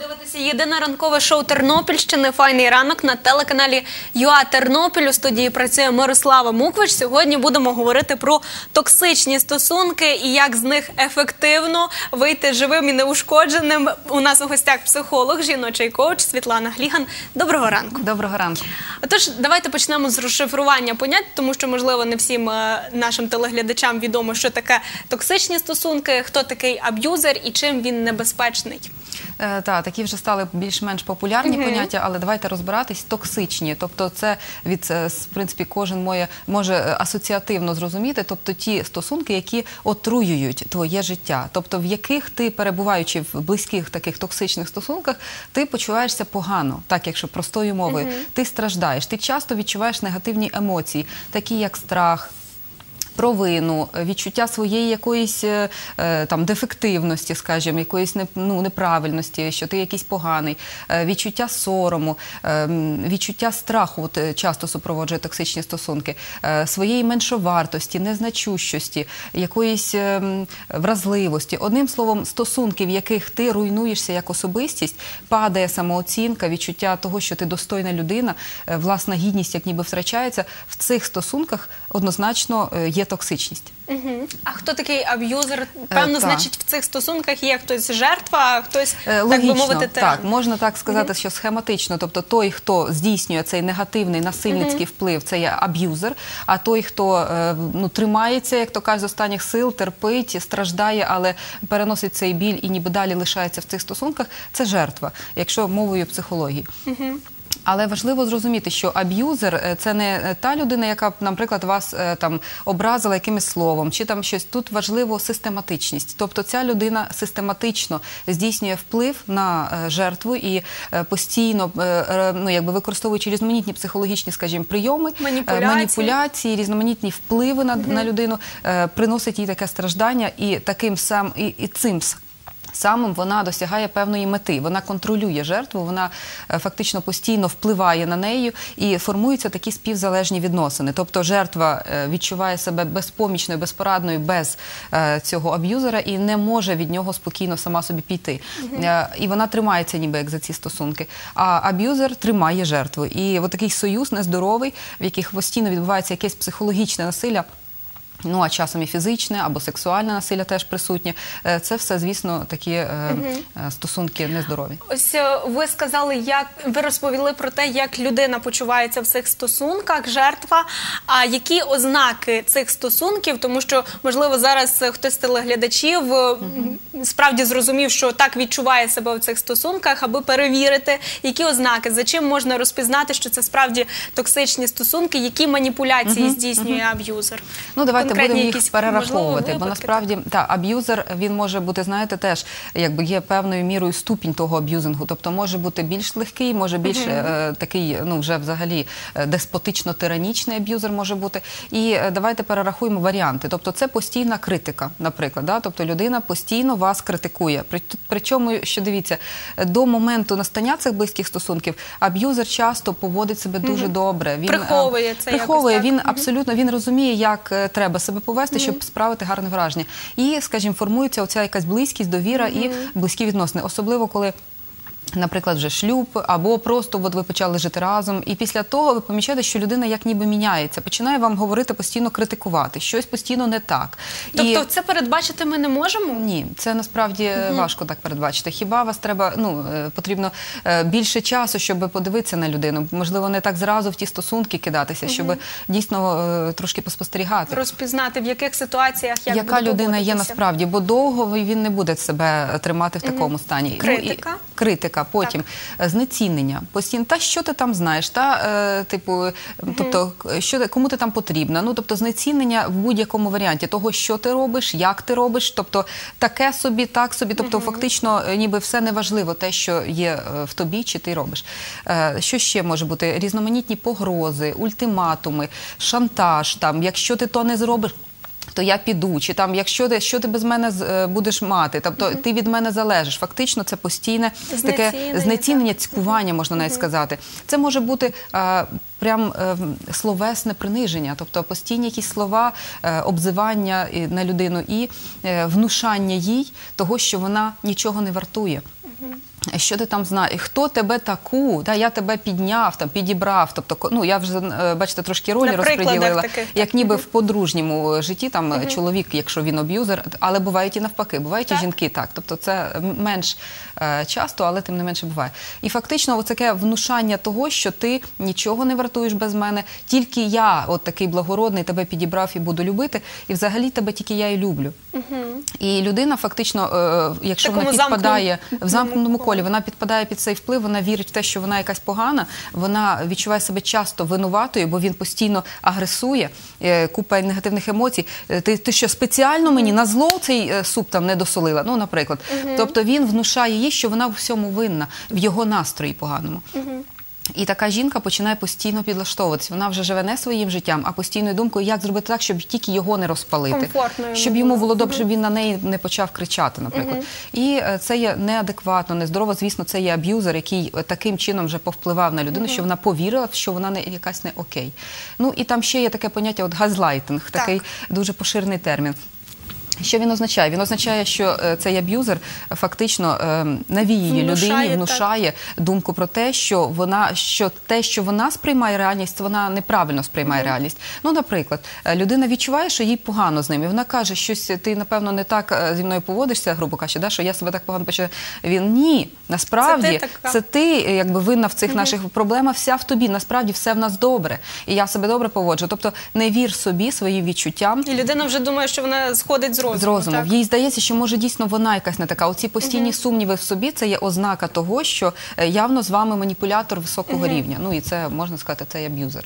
there were дивитеся єдине ранкове шоу Тернопільщини Файний ранок на телеканалі ЮА Тернопіль. У студії працює Мирослава Муквич. Сьогодні будемо говорити про токсичні стосунки і як з них ефективно вийти живим і неушкодженим. У нас у гостях психолог, жіночий коуч Світлана Гліган. Доброго ранку. Доброго ранку. Отож, давайте почнемо з розшифрування понять, тому що можливо не всім е, нашим телеглядачам відомо, що таке токсичні стосунки, хто такий аб'юзер і чим він небезпечний. Е, та, такі вже стали більш-менш популярні поняття, але давайте розбиратись токсичні. Тобто, це від е, в принципі кожен моє може е, асоціативно зрозуміти, тобто ті стосунки, які отруюють твоє життя, тобто в яких ти перебуваючи в близьких таких токсичних стосунках, ти почуваєшся погано, так якщо простою мовою, ти страждаєш, ти часто відчуваєш негативні емоції, такі як страх. Провину, відчуття своєї якоїсь е, е, там дефективності, скажімо, якоїсь ну, неправильності, що ти якийсь поганий, е, відчуття сорому, відчуття страху, от, часто супроводжує токсичні стосунки, своєї меншовартості, незначущості, якоїсь вразливості. Одним словом, стосунки, в яких ти руйнуєшся як особистість, падає самооцінка, відчуття того, що ти достойна людина, власна гідність, як ніби втрачається. В цих стосунках однозначно є токсичність. Мгм. А хто такий аб'юзер? Певно, так. значить, в цих стосунках є хтось жертва, а хтось, Е, так би мовити, тиран. так, можна так сказати, що схематично, тобто той, хто здійснює цей негативний насильницький вплив, це є аб'юзер, а той, хто е, ну, тримається, як то кажуть, з останніх сил, терпить, страждає, але переносить цей біль і ніби далі лишається в цих стосунках, це жертва, якщо мовою психології. Але важливо зрозуміти, що аб'юзер е, це не та людина, яка наприклад, вас е, там образила якимось словом, чи там щось. Тут важливо систематичність. Тобто ця людина систематично здійснює вплив на е, жертву і постійно ну, якби використовуючи різноманітні психологічні, скажімо, прийоми, Маніпуляції. маніпуляції, різноманітні впливи на, на людину, приносить їй таке страждання, і таким сам і, і цим Самим вона досягає певної мети, вона контролює жертву, вона е, фактично постійно впливає на неї і формуються такі співзалежні відносини. Тобто жертва е, відчуває себе безпомічною, безпорадною без е, цього аб'юзера і не може від нього спокійно сама собі піти. І вона тримається ніби як за ці стосунки. А аб'юзер тримає жертву. І от такий союз нездоровий, в яких постійно відбувається якесь психологічне насилля. Ну а часом і фізичне або сексуальне насилля теж присутнє. Е, Це все, звісно, такі е, е, стосунки нездорові. Ось е, ви сказали, як ви розповіли про те, як людина почувається в цих стосунках, жертва. А які ознаки цих стосунків? Тому що можливо зараз хтось з телеглядачів м, справді зрозумів, що так відчуває себе в цих стосунках, аби перевірити, які ознаки, за чим можна розпізнати, що це справді токсичні стосунки, які маніпуляції здійснює аб'юзер. Ну давайте Конкретні будемо якісь, їх перераховувати, можливо, бо насправді та аб'юзер він може бути, знаєте, теж якби є певною мірою ступінь того аб'юзингу. Тобто може бути більш легкий, може більш е, такий, ну вже взагалі е, деспотично-тиранічний аб'юзер може бути. І е, давайте перерахуємо варіанти. Тобто, це постійна критика, наприклад. Да? Тобто людина постійно вас критикує. Причому, що дивіться, до моменту настання цих близьких стосунків аб'юзер часто поводить себе дуже добре. Він Приховує це приховує. якось, так? Він абсолютно він розуміє, як треба себе повести, щоб справити гарне враження. І, скажімо, формується оця якась близькість, довіра і близькі відносини, особливо коли. Наприклад, вже шлюб, або просто от ви почали жити разом, і після того ви помічаєте, що людина як ніби міняється, починає вам говорити постійно критикувати, щось постійно не так. Тобто, це передбачити ми не можемо? Ні, це насправді е, важко так передбачити. Хіба вас треба, ну е, потрібно е, більше часу, щоб подивитися на людину? Можливо, не так зразу в ті стосунки кидатися, щоб дійсно е, трошки поспостерігати. розпізнати, в яких ситуаціях як Яка людина є насправді, бо довго він не буде себе тримати в такому стані. Критика. Ну, і, критика, потім е, знецінення. Постійно, та що ти там знаєш, та е, типу, тобто, що кому ти там потрібна? Ну тобто знецінення в будь-якому варіанті того, що ти робиш, як ти робиш, тобто таке собі, так собі, тобто фактично, е, ніби все неважливо, те, що є е, в тобі, чи ти робиш. Е, Що ще може бути? Різноманітні погрози, ультиматуми, шантаж. Там, якщо ти то не зробиш. То я піду, чи там, якщо ти що ти без мене е, будеш мати, тобто ти від мене залежиш. Фактично, це постійне таке Знецінення, знецінення, цькування, можна навіть сказати. Це може бути е, прям е, словесне приниження, тобто постійні якісь слова, е, обзивання на людину і внушання їй того, що вона нічого не вартує. Що ти там знаєш? Хто тебе таку? Да, я тебе підняв, там підібрав. Тобто, ну я вже е, бачите, трошки ролі розподілила, таких, як ніби в подружньому житті, там е, чоловік, якщо він аб'юзер, але бувають і навпаки, бувають Так. і жінки так. Тобто це менш е, часто, але тим не менше буває. І фактично, оцяке внушання того, що ти нічого не вартуєш без мене, тільки я, от такий благородний, тебе підібрав і буду любити, і взагалі тебе тільки я і люблю. І людина фактично, е, якщо Такому вона підпадає в замкненому колі, вона підпадає під цей вплив, вона вірить в те, що вона якась погана, вона відчуває себе часто винуватою, бо він постійно агресує, е, купа негативних емоцій. Е, Ти, ти що спеціально мені на зло цей суп там не досолила? Ну, наприклад. Тобто він внушає їй, що вона в всьому винна, в його настрої поганому. І така жінка починає постійно підлаштовуватися. Вона вже живе не своїм життям, а постійною думкою, як зробити так, щоб тільки його не розпалити, Комфортно щоб йому було. добре, щоб він на неї не почав кричати, наприклад. І е, це є неадекватно, нездорово. Звісно, це є аб'юзер, який е, таким чином вже повпливав на людину, що вона повірила, що вона не якась не окей. Ну і там ще є таке поняття, от газлайтинг, Так. такий дуже поширений термін. Що він означає? Він означає, що е, цей аб'юзер е, фактично е, навіює Внушає, людині, так. внушає думку про те, що вона що те, що вона сприймає реальність, вона неправильно сприймає реальність. Ну, наприклад, людина відчуває, що їй погано з ним, і вона каже, щось ти напевно не так зі мною поводишся, грубо кажучи, да, що я себе так погано почуваю. Він ні, насправді Це ти така. це ти якби винна в цих наших проблемах. Вся в тобі. Насправді все в нас добре, і я себе добре поводжу. Тобто не вір собі, своїм відчуттям. І людина вже думає, що вона сходить з розуму. З розуму. так? Їй здається, що може дійсно вона якась не така. Оці постійні сумніви в собі це є ознака того, що е, явно з вами маніпулятор високого рівня. Ну і це можна сказати, це аб'юзер.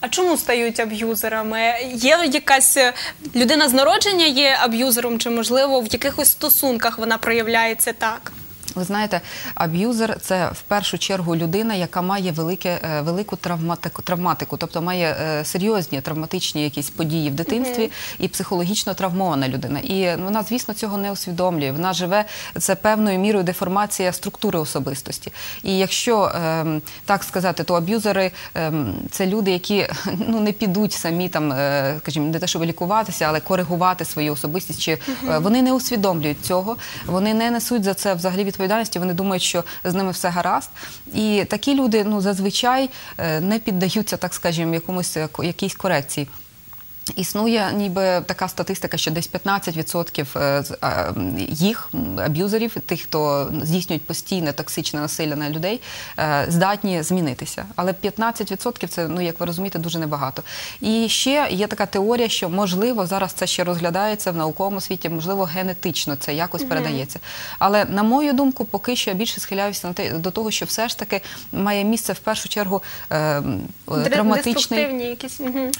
А чому стають аб'юзерами? Є якась е, людина з народження є аб'юзером, чи можливо в якихось стосунках вона проявляється так? Ви знаєте, аб'юзер це в першу чергу людина, яка має велике, е, велику травматику, травматику, тобто має е, серйозні травматичні якісь події в дитинстві і психологічно травмована людина. І вона, звісно, цього не усвідомлює. Вона живе це певною мірою деформація структури особистості. І якщо ем, так сказати, то аб'юзери ем, це люди, які ну не підуть самі там, е, скажімо, не те, щоб лікуватися, але коригувати свою особистість. Чи е, вони не усвідомлюють цього, вони не несуть за це взагалі відповідальності. Вони думають, що з ними все гаразд. І такі люди ну зазвичай е, не піддаються, так скажімо, якомусь е, якійсь корекції. Існує ніби така статистика, що десь 15% е, е, їх аб'юзерів, тих, хто здійснюють постійне токсичне насилля на людей, е, здатні змінитися. Але 15% це, ну як ви розумієте, дуже небагато. І ще є така теорія, що можливо зараз це ще розглядається в науковому світі, можливо, генетично це якось передається. Але на мою думку, поки що я більше схиляюся на те до того, що все ж таки має місце в першу чергу е, травматичний.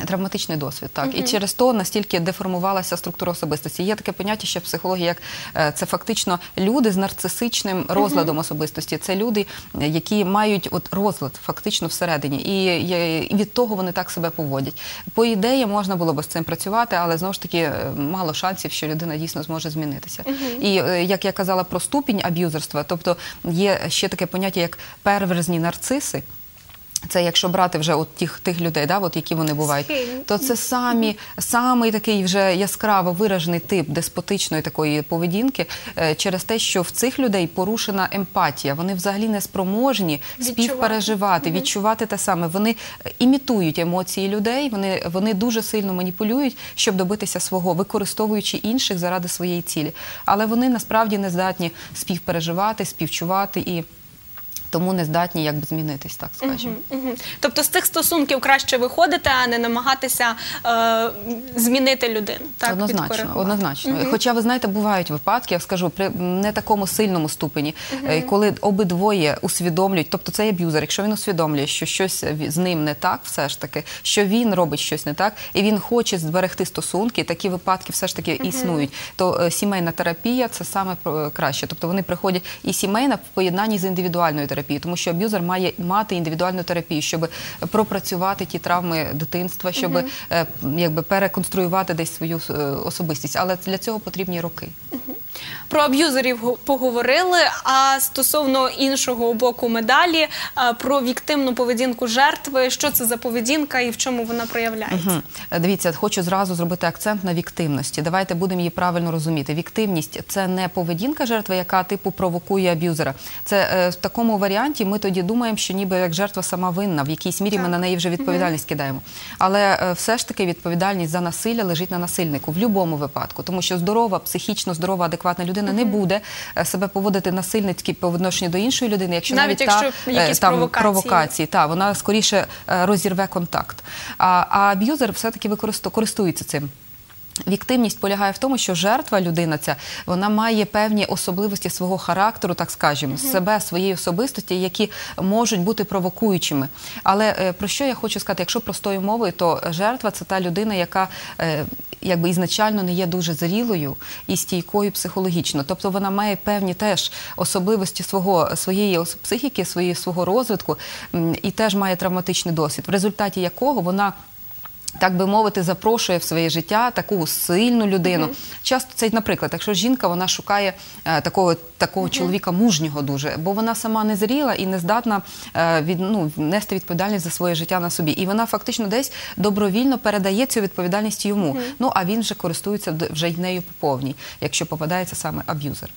Травматичний досвід, так і через то настільки деформувалася структура особистості. Є таке поняття ще в психології, як е, це фактично люди з нарцисичним розладом особистості. Це люди, які мають от розлад фактично всередині, і, від того вони так себе поводять. По ідеї можна було би з цим працювати, але знову ж таки е, мало шансів, що людина дійсно зможе змінитися. І е, як я казала про ступінь аб'юзерства, тобто є ще таке поняття, як перверзні нарциси. Це якщо брати вже от тих, тих людей, да, от які вони бувають, то це самі, самий такий вже яскраво виражений тип деспотичної такої поведінки е, через те, що в цих людей порушена емпатія. Вони взагалі не спроможні Відчувати. співпереживати, відчувати те саме. Вони е, імітують емоції людей, вони, вони дуже сильно маніпулюють, щоб добитися свого, використовуючи інших заради своєї цілі. Але вони насправді не здатні співпереживати, співчувати і. Тому не здатні якби змінитись, так скажімо. Мгм. Тобто з цих стосунків краще виходити, а не намагатися е, змінити людину. Так, однозначно, однозначно. Хоча ви знаєте, бувають випадки, я скажу, при не такому сильному ступені, е, коли обидвоє усвідомлюють, тобто цей аб'юзер, якщо він усвідомлює, що щось з ним не так, все ж таки, що він робить щось не так, і він хоче зберегти стосунки, такі випадки все ж таки існують. То е, сімейна терапія це саме про- краще. Тобто вони приходять і сімейна в поєднанні з індивідуальною терапією, тому що аб'юзер має мати індивідуальну терапію, щоб пропрацювати ті травми дитинства, щоб е, якби переконструювати десь свою е, особистість. Але для цього потрібні роки. Про аб'юзерів поговорили. А стосовно іншого боку медалі, е, про віктимну поведінку жертви, що це за поведінка і в чому вона проявляється? Е, Дивіться, хочу зразу зробити акцент на віктивності. Давайте будемо її правильно розуміти. Віктивність це не поведінка жертви, яка типу провокує аб'юзера. Це е, в такому варіанті ми тоді думаємо, що ніби як жертва сама винна, в якійсь мірі ми на неї вже відповідальність кидаємо. Але е, все ж таки відповідальність за насилля лежить на насильнику в будь-якому випадку, тому що здорова, психічно здорова, адекватна людина не буде е, себе поводити насильницьки по відношенню до іншої людини, якщо Навіть навіть, та, якщо е, якісь там провокації. провокації, та вона скоріше розірве контакт. А, а аб'юзер все-таки використо- користується цим. Віктивність полягає в тому, що жертва людина ця вона має певні особливості свого характеру, так скажемо, себе, своєї особистості, які можуть бути провокуючими. Але е, про що я хочу сказати? Якщо простою мовою, то жертва це та людина, яка е, якби ізначально не є дуже зрілою і стійкою психологічно. Тобто вона має певні теж особливості свого своєї психіки, своєї свого розвитку і теж має травматичний досвід, в результаті якого вона так би мовити, запрошує в своє життя таку сильну людину. Часто це, наприклад, якщо жінка вона шукає е, такого, такого чоловіка мужнього дуже, бо вона сама не зріла і не здатна е, від, ну, нести відповідальність за своє життя на собі. І вона фактично десь добровільно передає цю відповідальність йому. Ну а він вже користується вже й нею по повній, якщо попадається саме аб'юзер.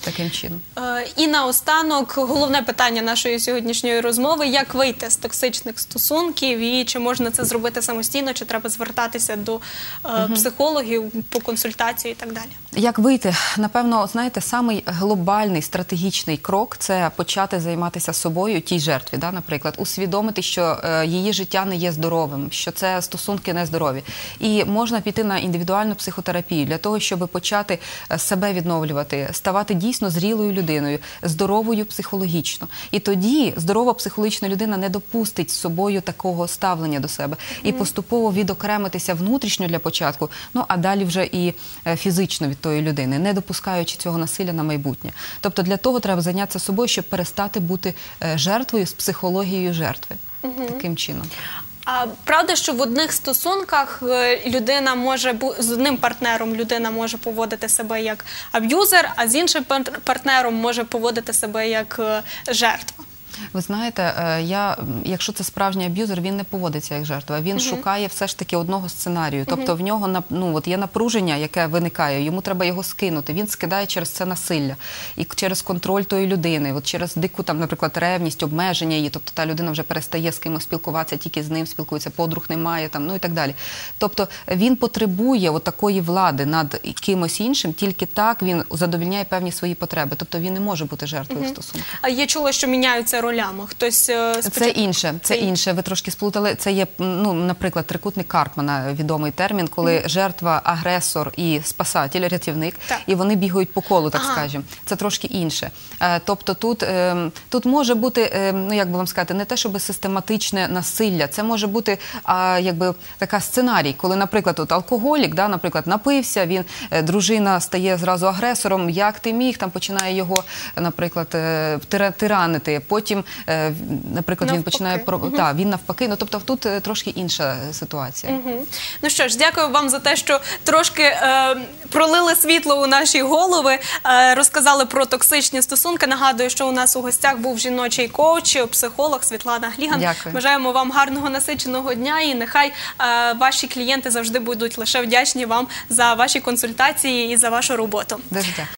Таким чином. Е, І наостанок головне питання нашої сьогоднішньої розмови: як вийти з токсичних стосунків, і чи можна це зробити самостійно, чи треба звертатися до е, психологів по консультації і так далі. Як вийти? Напевно, знаєте, самий глобальний стратегічний крок це почати займатися собою тій жертві, да, наприклад, усвідомити, що е, її життя не є здоровим, що це стосунки нездорові. І можна піти на індивідуальну психотерапію для того, щоб почати е, себе відновлювати, ставати дійсно зрілою людиною, здоровою психологічно. І тоді здорова психологічна людина не допустить з собою такого ставлення до себе і поступово відокремитися внутрішньо для початку, ну а далі вже і е, фізично від тої людини, не допускаючи цього насилля на майбутнє. Тобто для того треба зайнятися собою, щоб перестати бути е, жертвою з психологією жертви. Таким чином. А правда, що в одних стосунках е, людина може з одним партнером людина може поводити себе як аб'юзер, а з іншим пар- партнером може поводити себе як жертва. Ви знаєте, е, я, якщо це справжній аб'юзер, він не поводиться як жертва. Він шукає все ж таки одного сценарію. Тобто в нього ну, от є напруження, яке виникає, йому треба його скинути. Він скидає через це насилля і через контроль тої людини, от через дику, там, наприклад, ревність, обмеження її. Тобто та людина вже перестає з кимось спілкуватися, тільки з ним спілкується, подруг немає, там, ну і так далі. Тобто він потребує от такої влади над кимось іншим, тільки так він задовільняє певні свої потреби. Тобто він не може бути жертвою в стосунках. А я чула, що міняються ролями. Хтось е, Це інше, це інше. Ви трошки сплутали. Це є, ну, наприклад, трикутник Карпмана, відомий термін, коли жертва, агресор і спасатель, рятівник, Так. і вони бігають по колу, так Ага. скажемо. Це трошки інше. Е, Тобто тут, ем, тут може бути, ем, ну як би вам сказати, не те, щоб систематичне насилля. Це може бути якби така сценарій, коли, наприклад, от алкоголік, да, наприклад, напився, він е, дружина стає зразу агресором. Як ти міг? Там починає його, наприклад, тиранити. Потім, е, наприклад, він починає про та він навпаки. Ну тобто тут е, трошки інша ситуація. Мгм. Ну що ж, дякую вам за те, що трошки е, пролили світло у наші голови, е, розказали про токсичні стосунки. Нагадую, що у нас у гостях був жіночий коуч, психолог Світлана Гліган. Дякую. Бажаємо вам гарного насиченого дня і нехай е, ваші клієнти завжди будуть лише вдячні вам за ваші консультації і за вашу роботу. Дуже дякую.